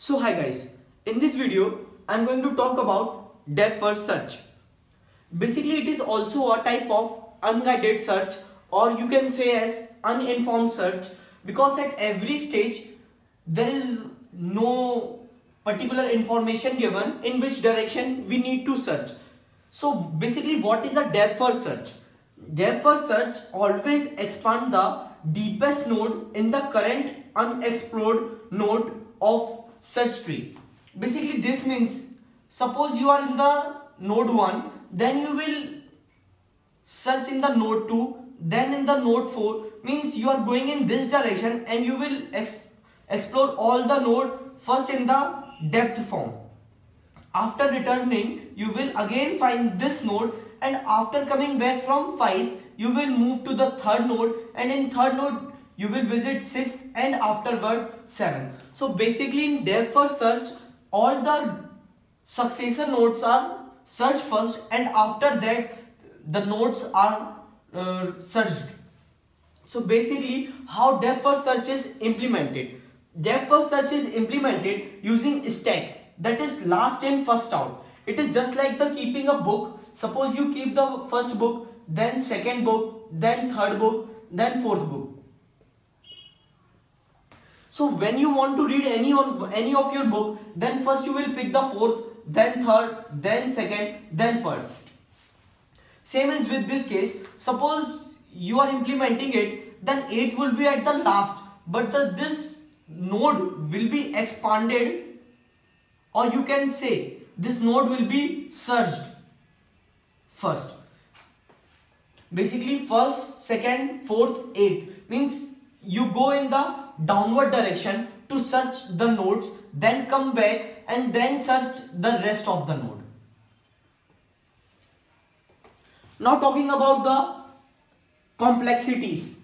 So hi guys, in this video I'm going to talk about depth first search. Basically it is also a type of unguided search or you can say as uninformed search because at every stage there is no particular information given in which direction we need to search. So basically what is a depth first search? Depth first search always expand the deepest node in the current unexplored node of search tree. Basically this means suppose you are in the node 1 then you will search in the node 2 then in the node 4 means you are going in this direction and you will ex explore all the node first in the depth form. After returning you will again find this node and after coming back from 5 you will move to the third node and in third node you will visit 6th and afterward 7. So basically in depth first search all the successor nodes are searched first and after that the nodes are uh, searched. So basically how depth first search is implemented. Depth first search is implemented using stack that is last in first out. It is just like the keeping a book. Suppose you keep the first book, then second book, then third book, then fourth book. So when you want to read any on any of your book, then first you will pick the fourth, then third, then second, then first. Same as with this case. Suppose you are implementing it, then eighth will be at the last, but the, this node will be expanded, or you can say this node will be searched first. Basically, first, second, fourth, eighth means you go in the downward direction to search the nodes then come back and then search the rest of the node. Now talking about the complexities.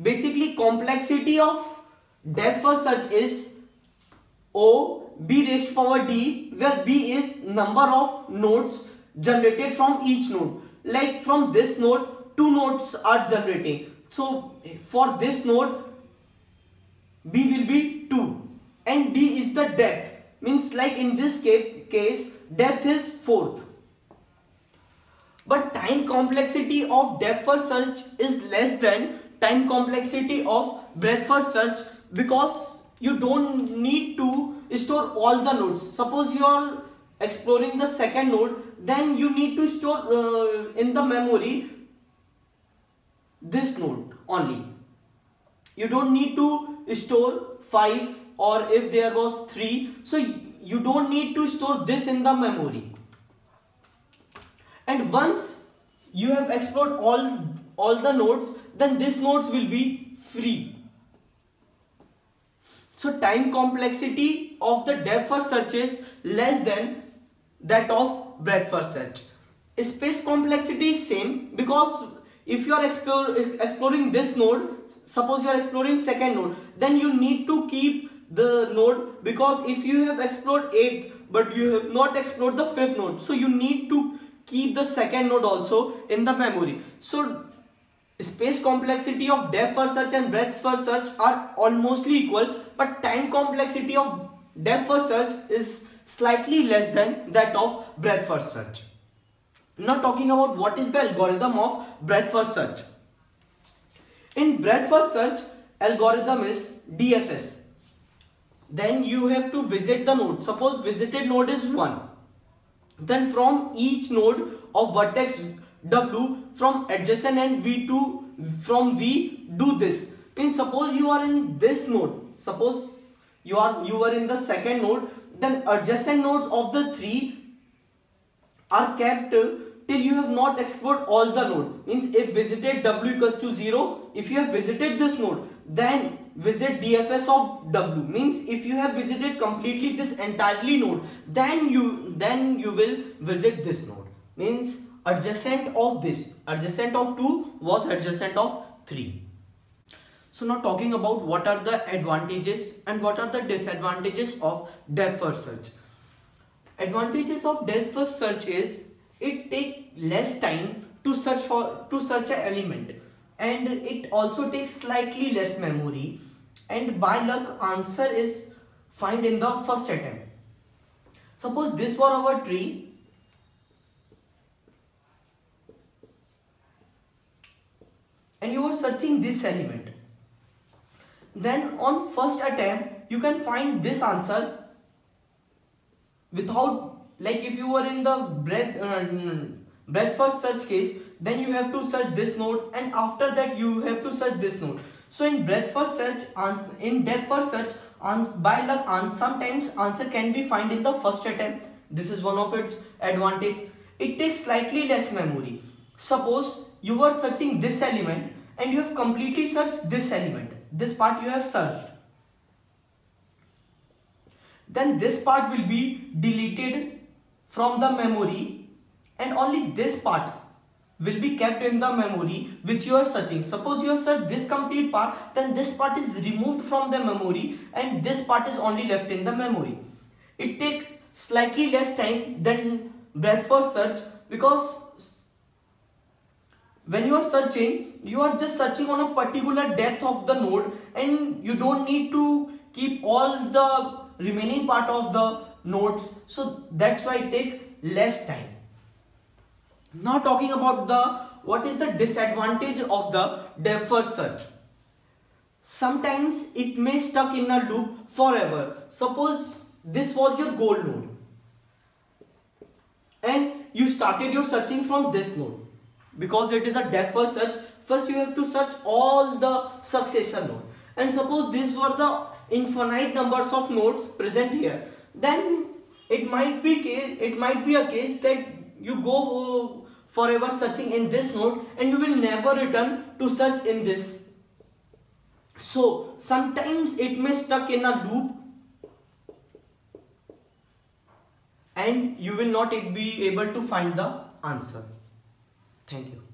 Basically complexity of depth first search is O b raised to power d where b is number of nodes generated from each node. Like from this node two nodes are generating. So for this node b will be 2 and d is the depth means like in this case depth is fourth. But time complexity of depth first search is less than time complexity of breadth first search because you don't need to store all the nodes. Suppose you are exploring the second node then you need to store uh, in the memory this node only. You don't need to store 5 or if there was 3 so you don't need to store this in the memory. And once you have explored all all the nodes then these nodes will be free. So time complexity of the depth first search is less than that of breadth first search. Space complexity is same because if you are explore, exploring this node suppose you are exploring second node then you need to keep the node because if you have explored eighth but you have not explored the fifth node so you need to keep the second node also in the memory. So space complexity of depth first search and breadth first search are almost equal but time complexity of depth first search is slightly less than that of breadth first search. Now talking about what is the algorithm of breadth first search in breadth first search, algorithm is DFS. Then you have to visit the node. Suppose visited node is 1. Then from each node of vertex W from adjacent and V2 from V do this. In suppose you are in this node. Suppose you are you are in the second node. Then adjacent nodes of the three are kept till you have not explored all the node. Means if visited w equals to 0 if you have visited this node then visit dfs of w. Means if you have visited completely this entirely node then you then you will visit this node. Means adjacent of this adjacent of 2 was adjacent of 3 so now talking about what are the advantages and what are the disadvantages of depth first search. Advantages of depth first search is it take less time to search for to search an element and it also takes slightly less memory and by luck answer is find in the first attempt. Suppose this were our tree and you are searching this element. Then on first attempt you can find this answer without like if you were in the breadth uh, breadth first search case then you have to search this node and after that you have to search this node. So in breadth first search in depth first search by luck sometimes answer can be found in the first attempt. This is one of its advantage. It takes slightly less memory. Suppose you were searching this element and you have completely searched this element. This part you have searched. Then this part will be deleted from the memory and only this part will be kept in the memory which you are searching. Suppose you have searched this complete part then this part is removed from the memory and this part is only left in the memory. It takes slightly less time than breadth first search because when you are searching you are just searching on a particular depth of the node and you don't need to keep all the remaining part of the nodes so that's why it take less time. Now talking about the what is the disadvantage of depth first search? Sometimes it may stuck in a loop forever. Suppose this was your goal node and you started your searching from this node. Because it is a first search first you have to search all the successor node. And suppose these were the infinite numbers of nodes present here then it might be case it might be a case that you go forever searching in this node and you will never return to search in this. So sometimes it may stuck in a loop and you will not be able to find the answer. Thank you